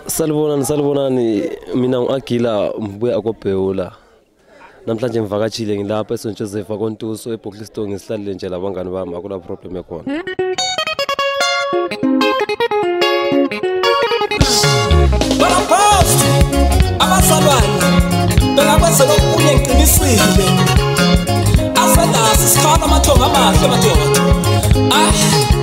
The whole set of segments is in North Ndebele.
Salibonani, salibonani, mina ngu-Agila ngibuya koBhewula. Namhlanje ngivakatshile ngilapha eSt Joseph akontuso eBookliston ngisihlalile nje labangani bami akula problem ekhona. Balapost abasalwane bengakwenza lokunye ngiqinisile. Asengazi sikhala amathongo amahle madoda. Ah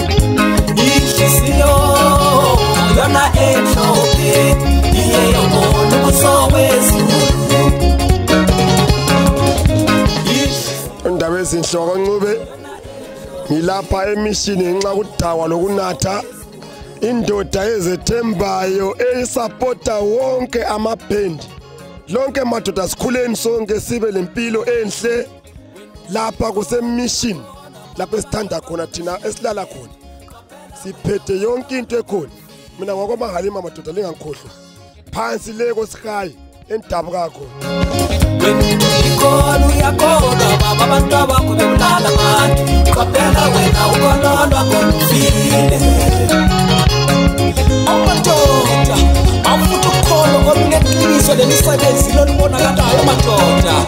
ishisiyo yona emhlophe iyeyo bona ubuso wezulu indaba ezinhloko ncube ngilapha emishini ngenxa kudakwa lokunatha indoda ezethembayo eyisapota wonke amabhendi lonke madoda sikhuleni sonke sibe lempilo enhle lapha kusemission lapho esithanda khona thina esilala khona siphethe yonke into ekhona mina ngokwamahalima madoda lingangikhohlwa phansi le kosihayi endabuka khona amadoda awufuthi ukholo oluneqiniso lemisebenzi lolubonakalayo madoda